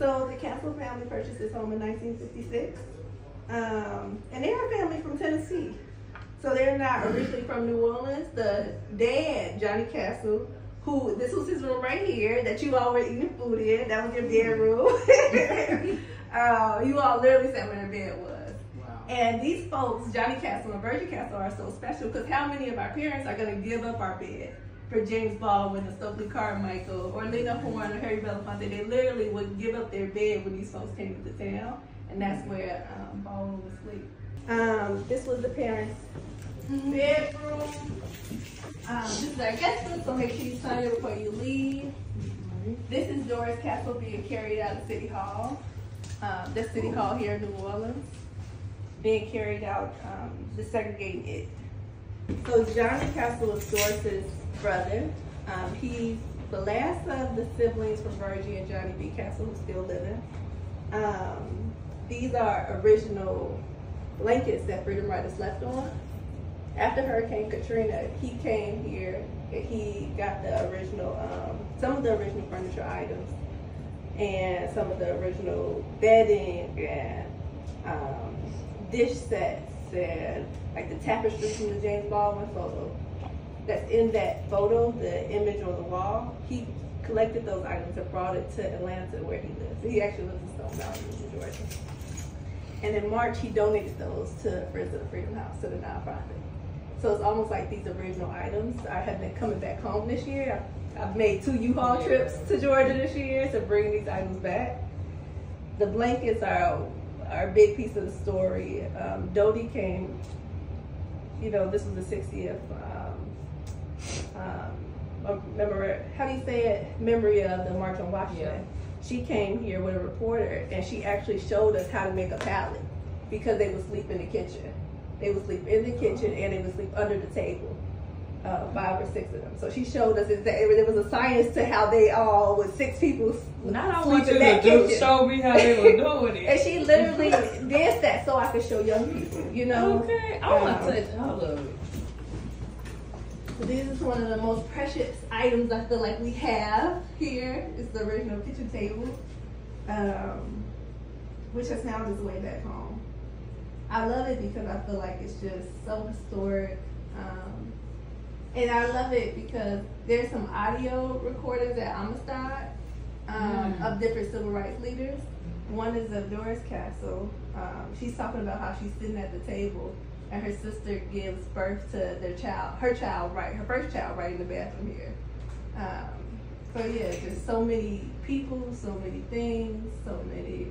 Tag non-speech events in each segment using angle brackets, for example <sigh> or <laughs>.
So the Castle family purchased this home in 1956. Um, and they're a family from Tennessee. So they're not originally from New Orleans. The dad, Johnny Castle, who this was his room right here that you all were eating food in. That was your bedroom. <laughs> uh, you all literally sat where the bed was. Wow. And these folks, Johnny Castle and Virgie Castle, are so special because how many of our parents are going to give up our bed for James Baldwin or Stokely Carmichael or Lena Horne or Harry Belafonte? They literally would give up their bed when these folks came into town, and that's where um, Baldwin would sleep. Um, this was the parents' bedroom. Um, this is our guest room, so make sure you sign it before you leave. This is Doris Castle being carried out of City Hall. Um, the City Hall here in New Orleans. Being carried out, um, desegregating it. So Johnny Castle is Doris's brother. Um, he's the last of the siblings from Virgie and Johnny B. Castle who's still living. Um, these are original blankets that Freedom Riders left on. After Hurricane Katrina, he came here and he got the original, um, some of the original furniture items and some of the original bedding and um, dish sets and like the tapestry from the James Baldwin photo that's in that photo, the image on the wall. He collected those items and brought it to Atlanta where he lives. He actually lives in Stone Mountain, in Georgia. And in March, he donated those to Friends of the Freedom House, to the nonprofit. So it's almost like these original items. I have been coming back home this year. I've made two U-Haul trips to Georgia this year to bring these items back. The blankets are a big piece of the story. Um, Dodie came, you know, this was the 60th um, um, remember, how do you say it? Memory of the March on Washington. Yeah. She came here with a reporter and she actually showed us how to make a pallet because they would sleep in the kitchen. They would sleep in the kitchen and they would sleep under the table. Uh, five or six of them. So she showed us that there was a science to how they all, with six people, Not I sleep want you that to do, kitchen. show me how they were doing it. <laughs> And she literally did that so I could show young people, you know? Okay, I want to touch all of it. So this is one of the most precious items I feel like we have here. It's the original kitchen table, um, which has found its way back home. I love it because I feel like it's just so historic. Um, and I love it because there's some audio recordings at Amistad um, Mm. of different civil rights leaders. One is of Doris Castle. Um, she's talking about how she's sitting at the table and her sister gives birth to their child, her child, right, her first child, right in the bathroom here. Um, so yeah, just so many people, so many things, so many.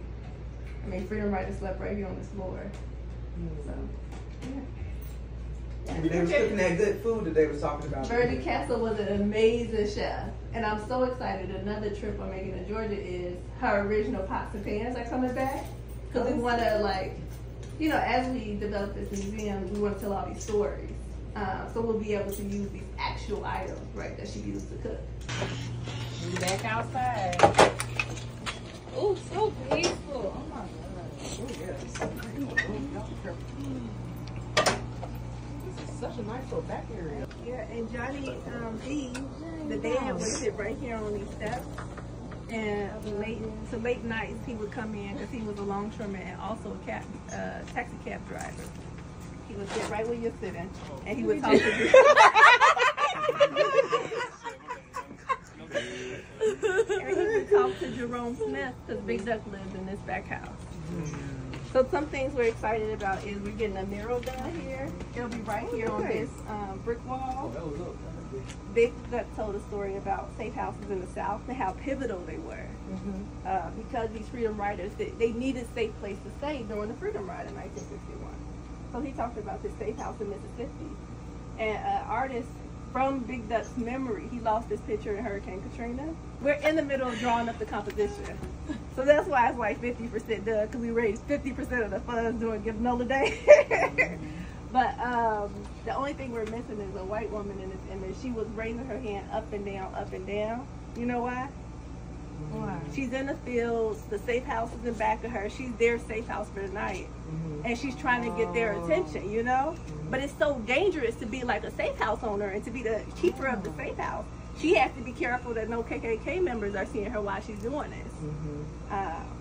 I mean, freedom riders slept right here on this floor. So, yeah. Maybe they was cooking that good food that they was talking about. Birdie Castle was an amazing chef, and I'm so excited. Another trip I'm making to Georgia is her original pots and pans are coming back because we want to like, you know, as we develop this museum, we want to tell all these stories. Uh, so we'll be able to use these actual items, right, that she used to cook. We back outside. Oh, so peaceful. Oh my god. Oh, yes. Such a nice little back area. Yeah, and Johnny um, B, the dad would sit right here on these steps. And late to late nights, he would come in because he was a longshoreman and also a cab, uh, taxi cab driver. He would sit right where you're sitting, and he would talk to you. <laughs> and he would talk to Jerome Smith because Big Duck lives in this back house. So some things we're excited about is we're getting a mural done here. It'll be right here on this um, brick wall. Big Duck told a story about safe houses in the South and how pivotal they were. Uh, because these freedom riders, they, they needed a safe place to stay during the freedom ride in 1961. So he talked about this safe house in Mississippi. And an artist from Big Duck's memory, he lost this picture in Hurricane Katrina. We're in the middle of drawing up the composition. So that's why it's like 50% done, because we raised 50% of the funds doing Give Nola Day. <laughs> but um, the only thing we're missing is a white woman in this image. She was raising her hand up and down, up and down. You know why? Why? She's in the fields. The safe house is in back of her. She's their safe house for the night. And she's trying to get their attention, you know? But it's so dangerous to be like a safe house owner and to be the keeper of the safe house. she has to be careful that no KKK members are seeing her while she's doing this. Mhm. Um,